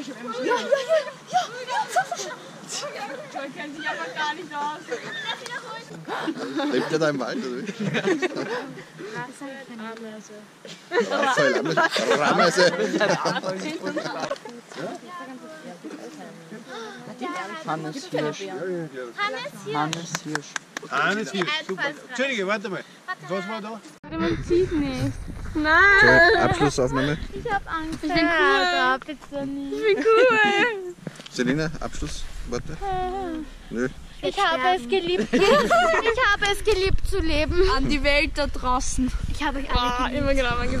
开始了，Lebt der da im Wald? Oder wie? Rameise. Hannes Hirsch. Hannes Hirsch. Hannes super. Entschuldige, warte mal. Was war da? Man sieht nicht. Okay, Nein. Abschlussaufnahme. Ich hab Angst. Ich bin cool. bitte nicht. Ich bin cool. Selina, Abschlussworte? Nö. Ich habe es geliebt. ich habe es geliebt zu leben. An die Welt da draußen. Ich habe euch alle geliebt. immer genau,